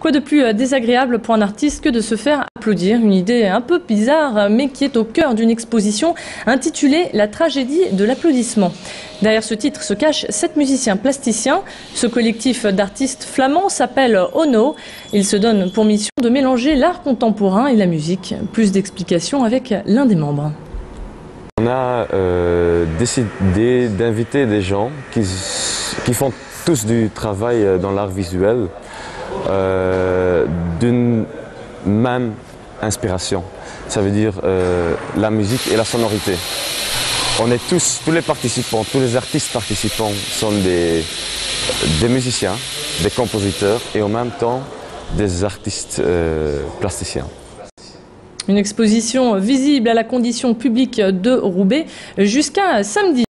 Quoi de plus désagréable pour un artiste que de se faire applaudir Une idée un peu bizarre, mais qui est au cœur d'une exposition intitulée La tragédie de l'applaudissement. Derrière ce titre se cachent sept musiciens plasticiens. Ce collectif d'artistes flamands s'appelle Ono. Il se donne pour mission de mélanger l'art contemporain et la musique. Plus d'explications avec l'un des membres. On a euh, décidé d'inviter des gens qui, qui, font tous du travail euh, dans l'art visuel euh, d'une même inspiration. Ça veut dire euh, la musique et la sonorité. On est tous, tous les participants, tous les artistes participants sont des, musiciens, des compositeurs et en même temps des artistes euh, plasticiens. Une exposition visible à la condition publique de Roubaix jusqu'à samedi.